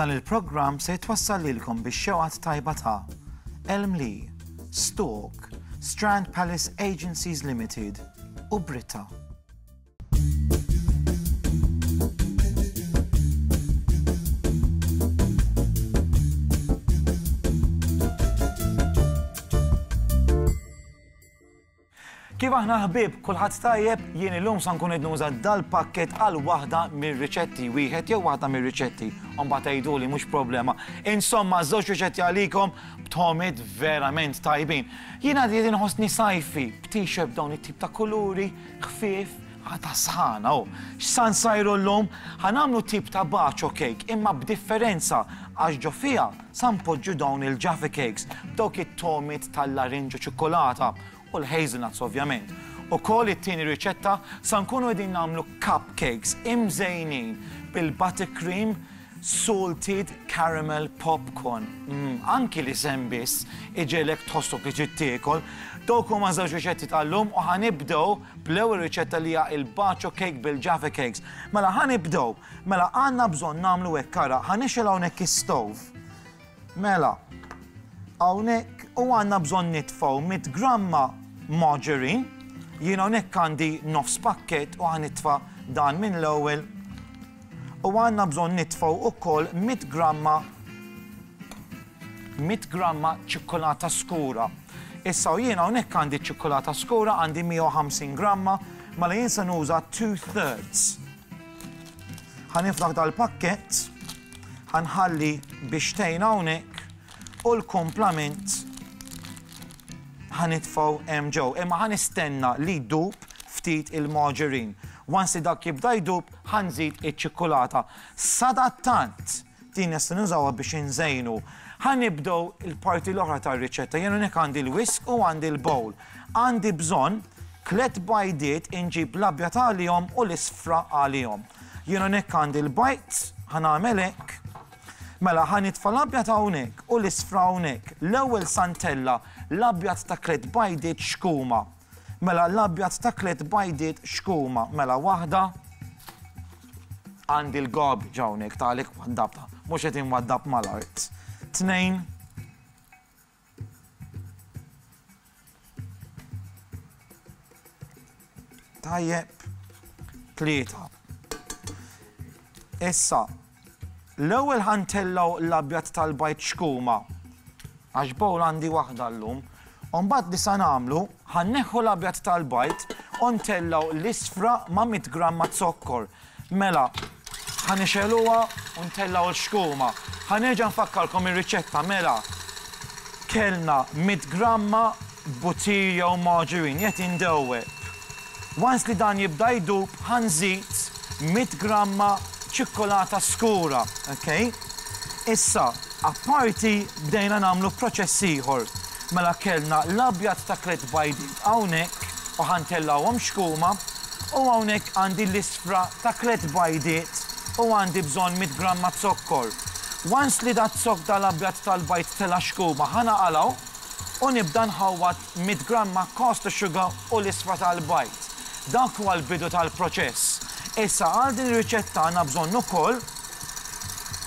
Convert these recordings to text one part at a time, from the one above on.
Dan il-programm se jitwassal lilkom biex xewqat tajba ta' Elmli, Stork, Strand Palace Agencies Limited u Britta. Kif aħna ħbib, kulħadd tajjeb jien illum sa nkun qed nuża dal-pakket għal waħda mir-riċetti, wieħed jew waħda mir-riċetti. Mbagħad tgħidu li mhux problema. Insomma, żewġ riċetti għalikom b'tomit verament tajbin. Jien għad jien inħossni sajfi b'tixeb dawn it-tip ta' kuluri, ħfief, għadha sħana u. X'sa nsajru llum? Ħa nagħmlu tip ta' bacio cake imma b'differenza għax ġo fiha sa npoġġu dawn il-jaffe cakes b'dawk it-togħmiet tal-larinġ u ċikkulata u l-hazelnuts ovvjament. Ukoll it-tieni riċetta sa nkunu qegħdin nagħmlu cup cakes imżejnin bil-buttercream Salted caramel popcorn, mm, anki l-isem biss iġegħlek tħossok li trid tiekol. Dawk huma żewġ riċetti tal-lum u ħa nibdew bl-ewwel riċetta li hija il-bacio cake bil-jaffa cakes. Mela ħa nibdew, mela għandna bżonn nagħmlu hekk ara, ħa nixgħel hawnhekk is-stove. Mela, hawnhekk u għandna bżonn nitfgħu mitt gramma margarine, jien hawnhekk għandi nofs pakkett u ħa nitfa' dan minn l-ewwel U għandna bżonn nitfgħu wkoll mitt gramma mitt gramma ċikkulata skura. Issa u jien hawnhekk għandi ċ-ċikkulata skura għandi 150 gramma mela jien se nuża two thirds. Ħaniftaħ dal-pakkett, ħanħalli biex tgħin hawnhekk u l-kumplament ħanitfgħu hemm ġew. Imma ħanistenna li jdub ftit il-margarine. Once li dak jibda jdub, Ħa nżid iċ-ċikkulata sadattant din nistgħu nużawha biex inżejnu. Ħa nibdew il-parti l-oħra tar-riċetta. Jien hawnhekk għandi l-whisk u għandi l-bowl. Għandi bżonn tliet bajdiet inġib l-abjad għalihom u l-isfra għalihom. Jien hawnhekk għandi l-bajd, ħa nagħmel hekk. Mela ħa nitfa' l-abjad hawnhekk u l-isfra hawnhekk. L-ewwel santella l-abjad ta' tliet bajdiet xkuma. Mela l-abjad ta' tliet bajdiet xkuma, mela waħda, għandi l-garbage hawnhekk ta' għalik waddabtha, mhux qed inwaddab mal-art. Tnejn, tajjeb, tlieta. Issa, L-ewwel ħa ntellgħu l-abjad tal-bajd xkuma, għax bowl għandi waħda llum, u mbagħad li sa nagħmlu, ħa nneħħu l-abjad tal-bajd u ntellgħu l-isfra ma' mitt gramm ma' zokkor. Mela, ħa nixegħluha u ntellgħu l-xkuma. Ħa nerġa' nfakkarkom ir-riċetta, mela, kellna mitt gramma butir jew margarine, qiegħed indewweb. Once li dan jibda jdub ħa nżid mitt gramma ċikkolata skura, ok? Issa, apparti bdejna nagħmlu proċess ieħor. Mela kellna l-abjad ta' tliet bajdiet hawnhekk u ħa ntellgħuhom xkuma u hawnhekk għandi l-isfra ta' tliet bajdiet u għandi bżonn mitt gramma zokkor. Once li da-zokk da l-abjad tal-bajd tela' xkuma ħa naqalgħu u nibda nħawwad mitt gramma caustic sugar u l-isfra tal-bajd. Dak huwa l-bidu tal-proċess. Issa għal din ir-riċetta għandna bżonn ukoll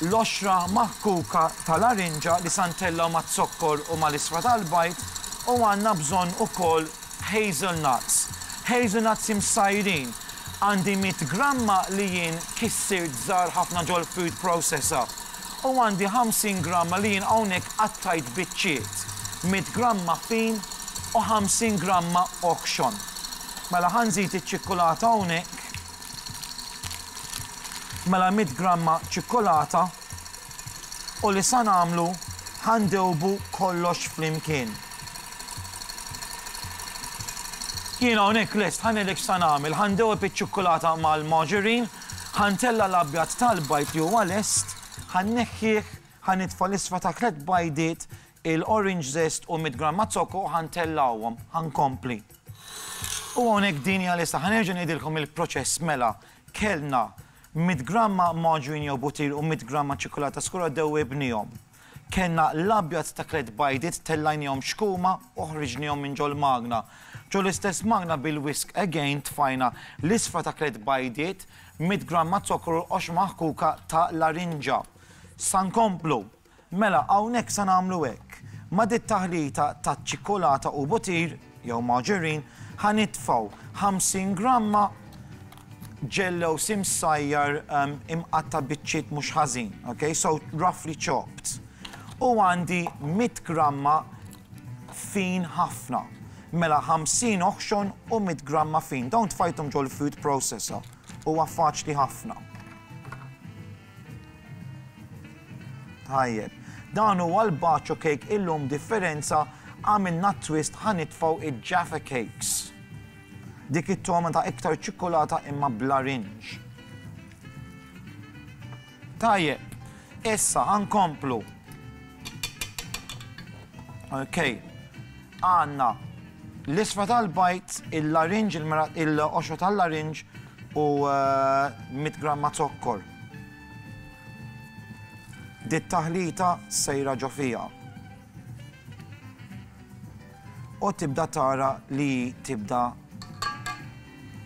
l-għoxra maħkuka ta' larinġa li santella maz-zokkor u mal-isfra tal-bajd u għandna bżonn ukoll hazel nuts. Hazel nuts imsajrin. Għandi mitt gramma li jien kissirt żgħar ħafna ġol-food processor. U għandi 50 gramma li jien hawnhekk qattajt biċċiet, 100 gramma pin u 50 gramma oxon. Mela ħa nżid iċ-ċikkulata hawnhekk. Mela 100 gramma ċikkulata u li sa nagħmlu ħa ndewbu kollox flimkien. Jien hawnhekk lest, ħa ngħidlek x'sa nagħmel, ħa ndewweb iċ-ċikkulata mal-margarine Ħa ntella' l-abjad tal-bajd li huwa lest, ħa nneħħih, ħa nitfa' l-isfar ta' tliet bajdiet, il-orange zest u mitt gramma zokko u ħa ntellgħuhom. Ħa nkompli. U hawnhekk din hija lista. Ħa nerġa' ngħidilkom il-proċess mela, kellna mitt gramma magħġwin jew butir u mitt gramma ċikkulata skura dewwiebnihom. Kellna l-abjad ta' Klett Bajdit tellajnihom xkuma u ħriġnihom minn ġol-magna. Ġol-istess magna bil-whisk again tfajna l-isfra ta' Klett Bajdit, mitt gramma zokkor u l-qoxx maħkuka ta' larinġa. Sa nkomplu? Mela, hawnhekk sa nagħmlu hekk. Ma' dit-taħlita ta' ċikkulata u butir, jew margarine, ħa nitfgħu ħamsin gramma Ġellows imsajjar imqatta' biċċiet mhux ħażin, ok, so roughly chopped. U għandi 100 gramma fin ħafna. Mela 50 oħxon u 100 gramma fin. Dawn tfajthom ġol food processor. Huwa faċli ħafna. Tajjeb. Dan huwa l-baċo cake illum differenza għamilna twist ħanitfaw il-jaffa cakes. Dik it-togħma ta' iktar ċikkulata imma bla rinġ. Tajjeb, issa ħankomplu. Ok, għanna l-isfa tal-bajt, il-larinġ, il-qoxra tal-larinġ u 100 eh, gramma zokkor. Dit taħlita sejra ġofija. U tibda tara li tibda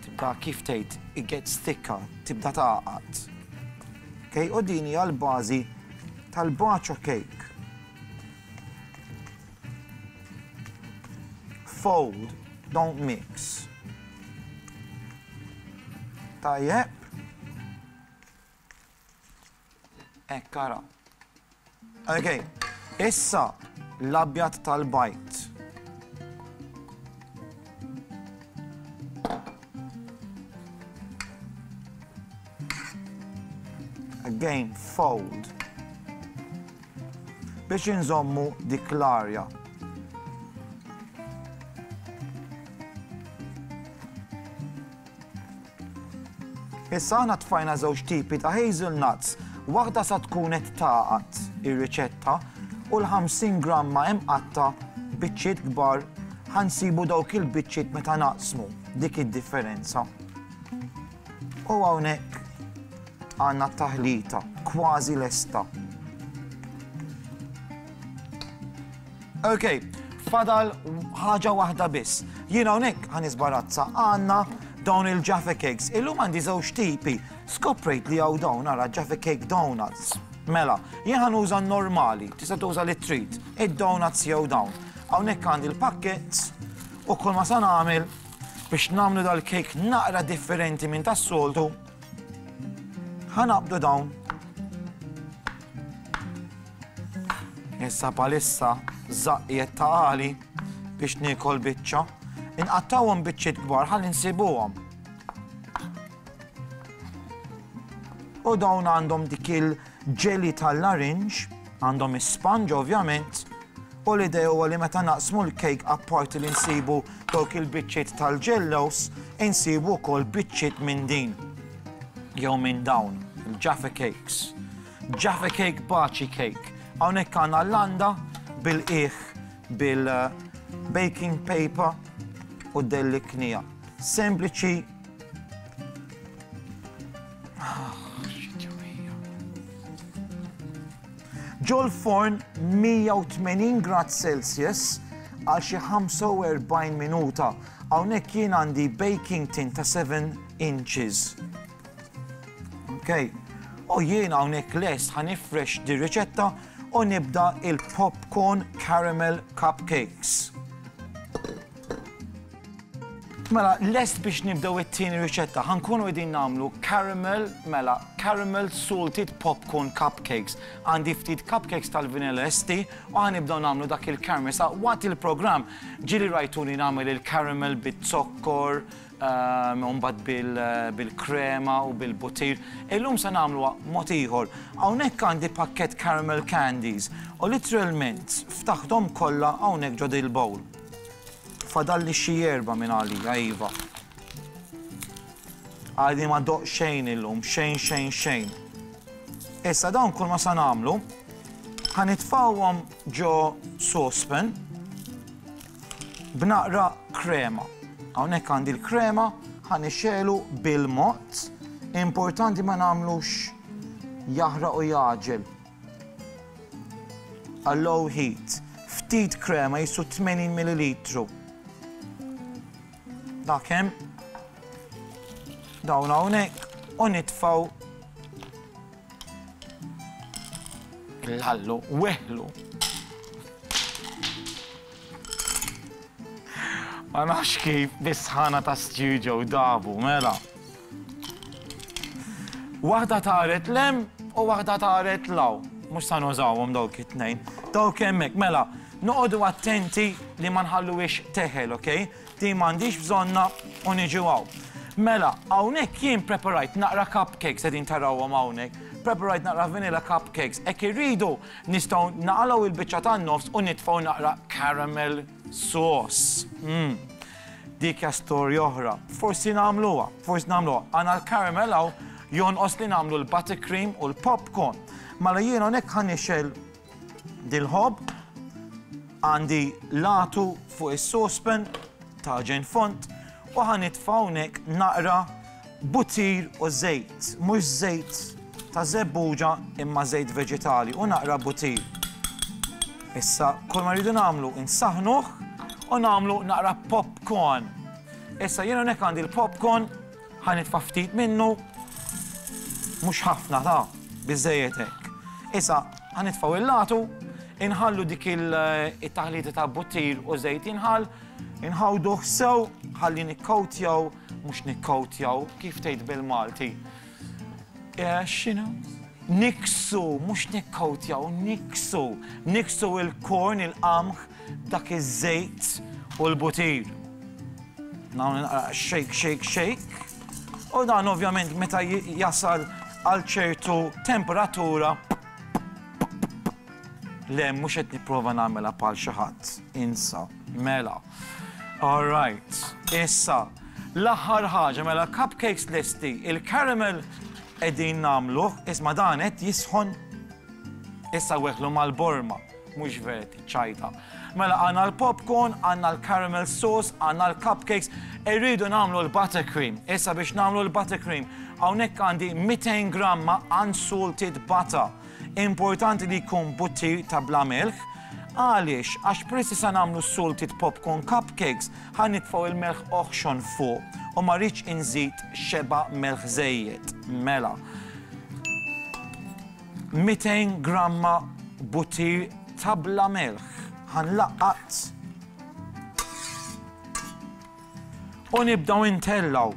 tibda kif tgħid it gets thicker, tibda tagħqad. Okay? U din hija l-bażi tal-baċo cake. Fold, don't mix. Tajjeb. Ekk ara. Ok, issa l-abjad tal-bajt. Again, fold. Biex inżommu dik l-arja. Issa aħna tfajna żewġ tipi ta' hazelnuts, waħda sa tkun qed tagħqad ir-riċetta u l-50 gramma hemm qatta biċċiet kbar ħansibu dawk il-biċċiet meta naqsmu dik id-differenza. U hawnhekk għandna taħlita kważi lesta. Ok, fadal ħaġa waħda biss. Jien hawnhekk ħan iżbarazza għandna dawn il-Jaffa Cakes. Illum għandi żewġ tipi. Skoprejt li hawn dawn ara Jaffa Cake Donuts. Mela, jien ħan uża normali, tista' tuża li trid, id-donuts jew dawn. Hawnhekk għandi l-packets u kull ma sa nagħmel biex nagħmlu dal-cake naqra differenti minn tas-soltu, ħanaqbdu dawn Issa bħalissa żaqq qiegħed ta' għali biex niekol biċċa. Inqattawhom biċċiet kbar ħalli nsibuhom. U dawn għandhom dik il-ġeli tal-larinġ, għandhom is-sponge ovvjament, u l-idea huwa li meta naqsmu l-kejk apparti li nsibu dawk il-biċċiet tal-ġellos, insibu wkoll biċċiet minn din jew minn dawn, il-Jaffa Cakes. Jaffa cake, baci cake. Hawnhekk għandna landa bil-qiegħ bil-baking paper u delliknija. Sempliċi Ġol forn 180 grad Celsius għal xi 45 minuta. Hawnhekk jien għandi baking tin ta' 7 inches. Okay. U jien hawnhekk lest ħa nifrex di riċetta u nibda il-popcorn caramel cupcakes. Mela, lest biex nibdew it-tieni riċetta, ħankunu qegħdin nagħmlu caramel, mela, caramel salted popcorn cupcakes. Għandi ftit cupcakes tal-vanilla esti u ħanibdew nagħmlu dak il-caramel. Sa waqt il-programm ġili rajtuni nagħmel il-caramel bit-zokkor, u mbagħad bil-krema u bil-buttir. Illum se nagħmluha mod ieħor. Hawnhekk għandi pakkett caramel candies u literalment ftaħthom kollha hawnhekk ġo din il-bowl. Fadalli xi erba' minn għalija iva. Għadi ma doq xejn illum, xejn xejn xejn. Issa dawn kull ma se nagħmlu, ħanitfawhom ġo saucepan b'naqra krema. Hawnhekk għandi l-krema ħa nixxelu bil-mod. Importanti ma nagħmlux jaħraq u jaġel. A low heat. Ftit krema jissu 80 ml. Dakem dawn hawnhekk u nitfaw Il-ħallu weħlu. Ma nafx kif bisħana ta' stjuġo dabu, mela. Waħda taret lem u waħda taret law. Mux sa' nużawhom dawk it-tnejn. Dawk hemmhekk, mela, noqogħdu attenti li ma nħalluwiex teħel, okej? Din m'għandix bżonnha u niġu hawn. Mela, hawnhekk jien preparajt naqra cupcakes, qegħdin tarawhom hawnhekk. Preparajt naqra vanilla cupcakes. Hekk irridu nistgħu naqalgħu il-biċċa tan-nofs u nitfgħu naqra caramel sauce. Mmm. Dik hija storja oħra. Forsi nagħmluha, forsi nagħmluha. Għandna l-caramel hawn, jonqos li nagħmlu l-buttercream u l-popcorn. Mela jien hawnhekk ħa nixgħel Dil-ħobb għandi latu fuq is-sospen ta' ġen font u ħanitfa' hawnhekk naqra butir u żejt, mhux żejt ta' żebbuġa imma żejt veġitali u naqra butir. Issa kull ma rridu nagħmlu insaħnuh u nagħmlu naqra popcorn. Issa jiena nek għandi l-popcorn Ħa nitfa' ftit minnu, mhux ħafna ta', biżżejjed hekk. Issa ħa nitfgħu il-lagħtu, inħallu dik it-taħlita ta' buttir u żejt jinħall, inħawduh sew ħalli nikkowtjaw, mhux nikkowtjaw, kif tgħid bil-Malti? Eh, x'inhu? Niksu, mhux nikkowtjaw, niksu, niksu il-korn, il-qamħ, Dak iż-żejt u l-butir. Nagħmlu naqra shake, shake, shake. U dan ovvjament meta jasal għal ċertu temperatura Le, mhux qed nipprova nagħmilha bħal xi ħadd. Insa, mela. All right. Issa, l-aħħar ħaġa mela cupcakes lesti, il-caramel qegħdin nagħmluh, isma' dan qed jisħon Issa weħlu mal-borma. Mhux ver tiċċajta. Mela għandna l-popcorn, għandna l-caramel sauce, għandna l-cupcakes, irridu nagħmlu l-buttercream. Issa biex nagħmlu l-buttercream, hawnhekk għandi 200 gramma unsalted butter. Importanti li jkun buttir ta' bla milħ. Għaliex? Għax peress issa nagħmlu salted popcorn cupcakes, ħa nitfgħu il-melħ oħxon fuq u ma rridx inżid xeba melħ żejjed. Mela. 200 gramma buttir ta' bla melħ. Ħa nlaqqat u nibdew intellgħu.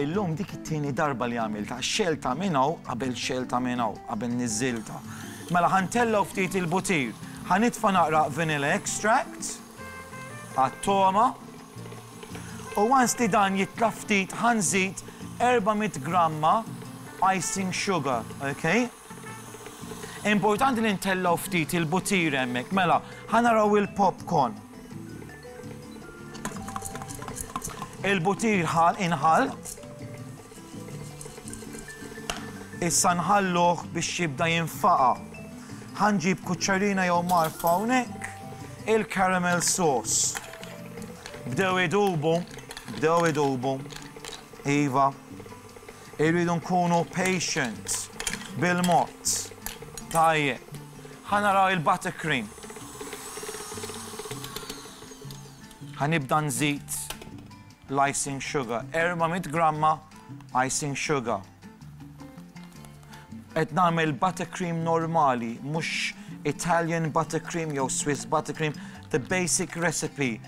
Illum dik it-tieni darba li għamilt għax xelta minn hawn qabel xelta minn hawn qabel niżilta. Mela ħantellgħu ftit il-butir. Ħanitfa' naqra vanilla extract għat-toma U once li dan jitla' ftit ħa nżid 400 gramma icing sugar, ok? Importanti li ntellgħu ftit il-butir hemmhekk, mela ħa naraw il-popcorn. Il-butir ħa inħall. Issa nħalluh biex jibda jinfaqa'. Ħa nġib kuċċarina jew mgħarfa hawnhekk. Il-caramel sauce. Bdew idubu, bdew idubu. Iva. Irridu nkunu patient bil-mod. Tajjeb. Ħa naraw il-butter cream. Ħa nibda nżid l-icing sugar, 400 gramma icing sugar. Qed nagħmel buttercream normali, mhux Italian buttercream jew Swiss buttercream, the basic recipe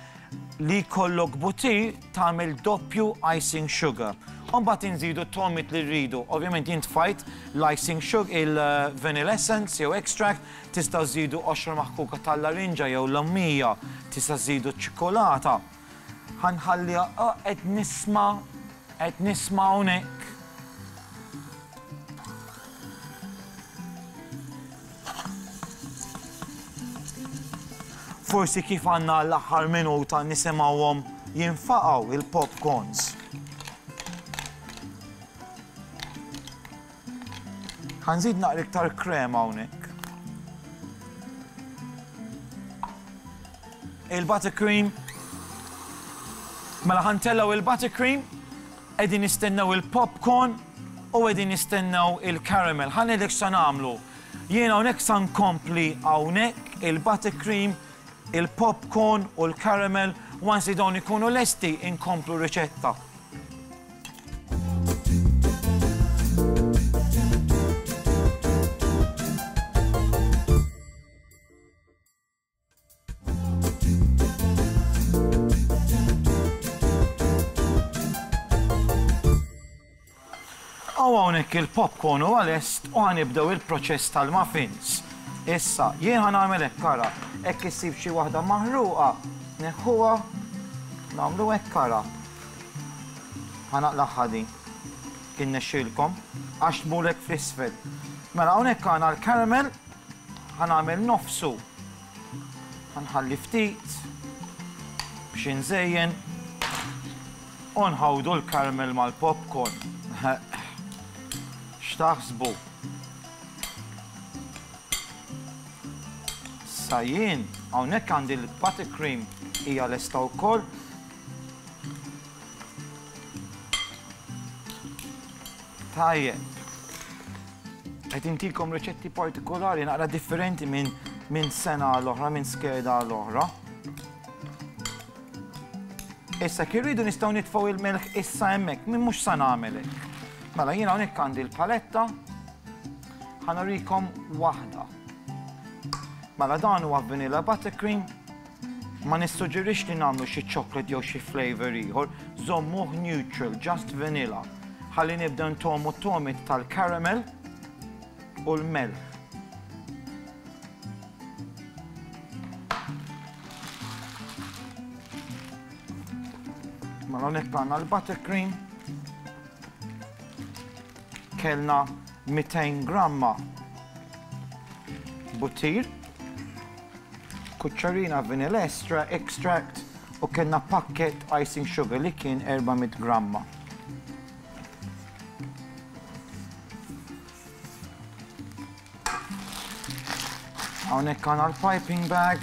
li jkollok butir tagħmel doppju icing sugar. Umbagħad inżidu tomit li rridu. Ovvjament jien tfajt l-icing sugar, il-vanilla essence jew extract, tista' żidu qoxra maħkuka tal-larinġa jew l-ommija, tista' żidu ċ-ċikkulata. Ħa nħalliha ah qed nisma' qed nisma' hawnhekk. Forsi kif għandna għall-aħħar minuta nisimgħuhom jinfaqgħu il-popcorns. Ħa nżid naqra iktar krema hawnhekk. Il-butter cream. Mela ħa ntellgħu il-butter cream, qegħdin nistennew il-popcorn u qegħdin nistennew il-caramel. Ħa ngħidlek x'sa nagħmlu. Jien hawnhekk sa nkompli hawnhekk il-butter cream, il-popcorn u l-caramel, once li dawn ikunu lesti, inkomplu riċetta. U hawnhekk il-popcorn huwa lest u ħanibdew il-proċess tal-muffins. Issa, jien ħan nagħmel hekk kara, hekk issib xi waħda maħruqa, neħħuha, nagħmlu hekk kara. Ħa naqlagħha din. Kien nexxielkom. Għax tmur hekk fl-isfel. Mela hawnhekk għandna l-caramel. Ħa nagħmel nofsu. Ħa nħalli ftit biex inżejjen. U nħawdu l-caramel mal-popcorn. X'taħsbu? Sa jien, hawnhekk għandi l-butter cream hija lesta wkoll. Tajjeb. Qed intikom riċetti partikolari naqra differenti minn min sena l-oħra, minn skeda l-oħra. Issa kien rridu nistgħu nitfgħu il-melħ issa hemmhekk, minn mhux sa nagħmelek. Mela jiena hawnhekk għandi l-paletta, ħanurikom waħda. Mela dan huwa vanilla buttercream, Ma nissuġġerix li nagħmlu xi chocolate jew xi flavour ieħor, żommuh neutral, just vanilla. Ħalli nibda ntomu t-tomit tal-caramel u l-melħ. Mela hawnhekk għandna l-buttercream. Kellna 200 gramma buttir, kuċċarina vanilla estra, extract u kellna pakkett icing sugar li kien 400 gramma. Hawnhekk għandna l-piping bag.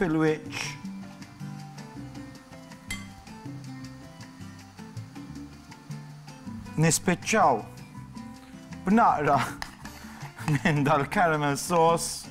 fil-wiċċ. Nispiċċaw b'naqra minn dal-caramel sauce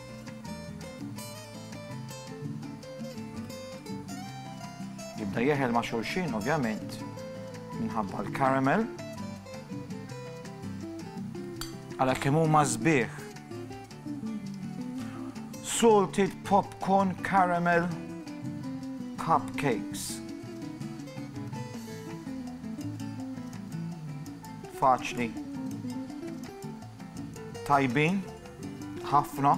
Jibda jeħel ma' xulxin ovvjament minħabba l-karamel. Għala kemm huma sbieħ. Salted popcorn caramel cupcakes. Faċli. Tajbin. ħafna.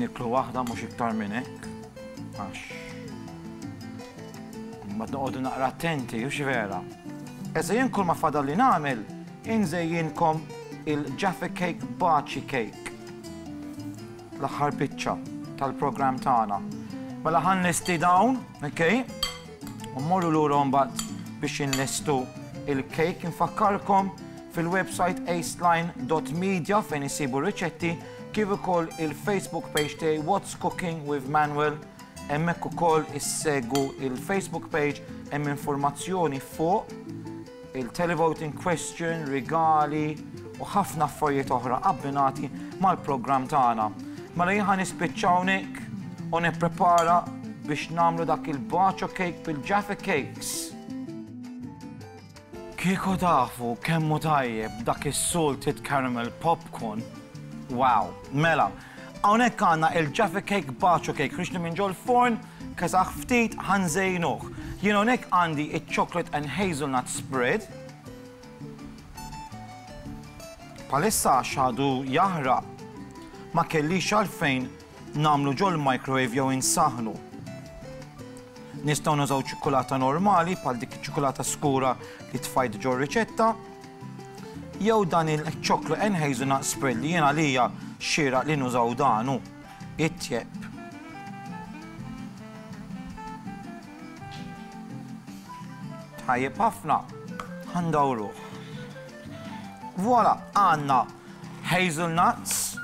Niklu waħda mhux iktar minn hekk. Għax. Ma noqogħdu naqra attenti, u vera. Issa jien kull ma fadal li nagħmel, inżejjinkom il-Jaffa Cake Baci Cake. L-aħħar biċċa tal-programm tagħna. Mela ħan nisti dawn, okay? U mmorru lura mbagħad biex inlestu il-cake. Infakkarkom fil-website aceline.media fejn issibu r-riċetti kif ukoll il-Facebook page tiegħi What's Cooking with Manuel. Hemmhekk ukoll issegwu il-Facebook page hemm informazzjoni fuq il-televoting question, rigali u ħafna affarijiet oħra abbinati mal-programm tagħna. Mela jien ħa nispiċċa hawnhekk u nipprepara biex nagħmlu dak il-bacio cake bil-jaffa cakes. Kieku tafu kemmu tajjeb dak is-salted caramel popcorn, wow, mela, Hawnhekk għandna il-Jaffa Cake Bacio Cake rixni minn ġol forn, kesaħ ftit ħa nżejnuh. Jien hawnhekk għandi iċ-Chocolate and Hazelnut Spread. Bħalissa għax għadu jaħraq ma kellix għalfejn nagħmlu ġol-microwave jew insaħħnu. Nistgħu nużaw ċikkulata normali bħal dik iċ-ċikkulata skura li tfajt ġor-riċetta jew dan il-ċoklu and hazelnut spread li jien għalija xieraq li nużaw danu it-tjeb. Tajjeb ħafna, ħandawruh. Voila, għanna hazelnuts,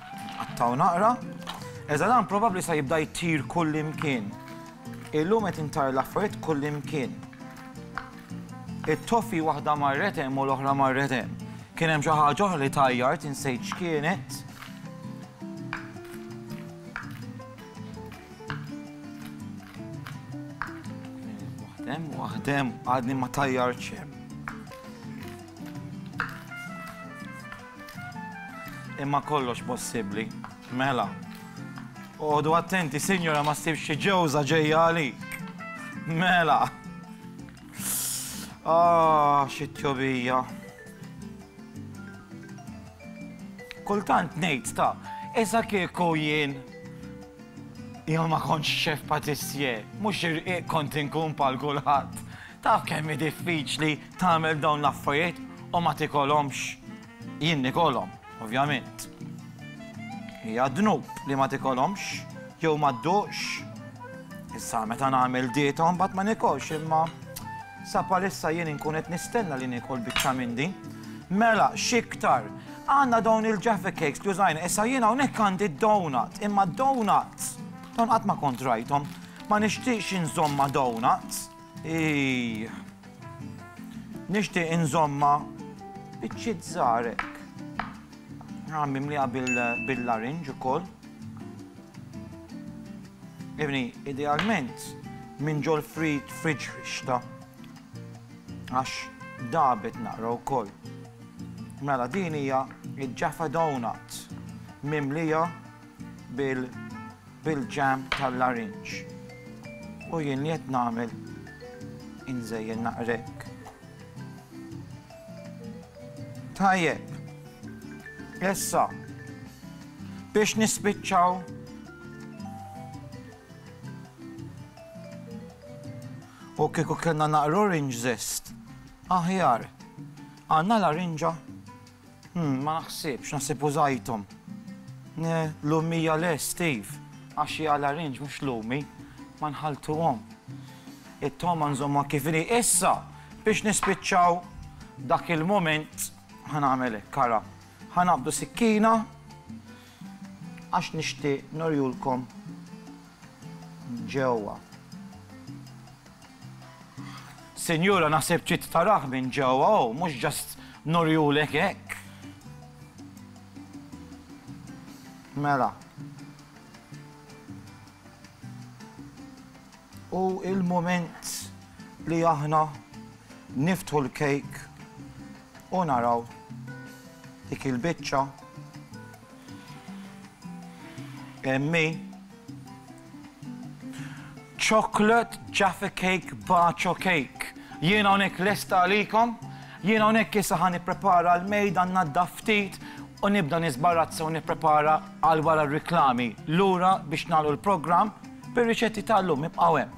Tqattgħu naqra. Iżda dan probabbli sa jibda jtir kullimkien. Illum qed intar l-affarijiet kullimkien. It-toffi waħda marret hemm u l-oħra marret hemm. Kien hemm xi ħaġa oħra li tajjart insejt x'kienet. Waħdem, waħdem, għadni ma tajjart xem. Imma kollox possibbli. Mela. Oqogħdu attenti, sinjura, ma ssibx xi ġewża ġejja għalik. Mela. Ah, xi tjobija. Kultant ngħid ta' issa kieku jien jew ma kontx xef patissier, mhux irqiq kont inkun bħal kulħadd. Taf kemm hi diffiċli tagħmel dawn l-affarijiet u ma tikolhomx? Jien nikolhom, ovvjament. Hija dnub li ma tikolhomx jew ma dduqx. Issa meta nagħmel dieta mbagħad ma nikolx imma sa palissa jien inkun qed nistenna li nikol biċċa minn din. Mela, xiktar, għanna dawn il-Jaffa Cakes li użajna, issa jiena hawnhekk għandi donut, imma donuts, dawn qatt ma kont rajthom, ma nixtieqx inżomma donuts. Ej. Nixtieq inżommha biċċiet żgħar hekk. Nagħmel mimliha bil-larinġ ukoll. Ibni, idealment minn ġol frit friġ xta. Għax dabet naqra wkoll. Mela din hija ġafa donut mimlija bil bil-ġam tal-larinġ u jien li qed nagħmel inżejjen naqra hekk. Tajjeb. Issa biex nispiċċaw u kieku kellna naqra orange zest aħjar għandna larinġa Hmm, ma naħsibx, naħsib użajthom. L-ummija le, Steve, għax hija l-arinġ mhux lumi, ma nħaltuhom. It-toma nżomma kif li issa biex nispiċċaw dak il-moment ħanagħmel hekk kara. Ħanafdu sikkina għax nixtieq norjulkom ġewwa. Sinjura naħseb trid tarah minn ġewwa u mhux just nurihulek hekk. Mela. U il-mument li aħna niftħu l-kejk u naraw dik il-biċċa Emmi. Chocolate Jaffa Cake Bacio Cake. Jien hawnhekk lesta għalikom. Jien hawnhekk issa ħa nipprepara l-mejda nnaddaf ftit u nibda nisbarazza u nipprepara għal wara r-riklami. Lura biex nagħlqu l-programm bir-riċetti tal-lum ibqgħu hemm.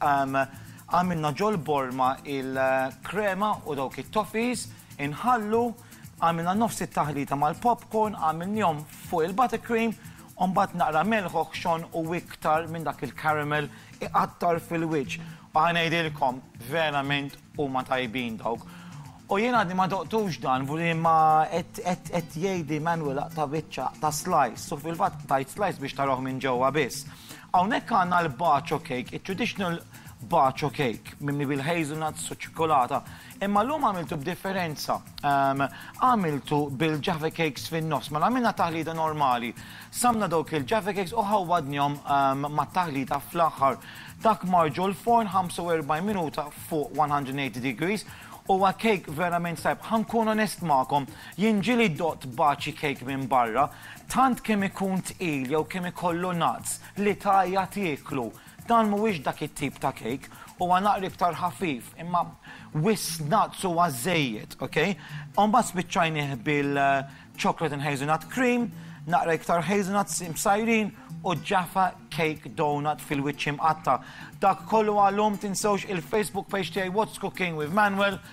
Għamilna ġol-borma il-krema u dawk it-toffees, inħallu, għamilna nofs it-taħlita mal-popcorn, għamilnihom fuq il-buttercream, u mbagħad naqra melħ oħxon u iktar minn dak il-caramel iqattar fil-wiċċ. U ħa ngħidilkom, verament huma tajbin dawk. U jien għadni ma doqtux dan, imma qed jgħidli Manuel aqta' biċċa, aqta' slice, u fil-fatt qtajt slice biex tarawh minn ġewwa biss. Hawnhekk għandna l-Bacio Cake, it-traditional Bacio Cake, mimli bil-hazelnuts u ċ-ċikkolata. Imma llum għamiltu b'differenza. Għamiltu bil-Jaffa Cakes fin-nofs. Mela għamilna taħlita normali. Samna dawk il-Jaffa Cakes u ħawwadnihom mat-taħlita fl-aħħar. Dak mar ġol forn 45 minuta fuq 180 degrees. Huwa cake verament tajjeb. Ħa nkun onest magħkom, jien ġieli doqt Baci Cake minn barra, Tant kemm ikun tqil jew kemm ikollu nuts li tgħajjat tieklu. Dan mhuwiex dak it-tip ta' kejk, huwa naqra iktar ħafif, imma wisq nuts huwa żejjed, ok? U mbagħad spiċċajnieh bil-chocolate and hazelnut cream, naqra iktar hazelnuts imsajrin u Jaffa Cake Doughnut fil-wiċċ imqatta'. Dak kollu għal lum, tinsewx il-Facebook page tiegħi What's Cooking with Manuel,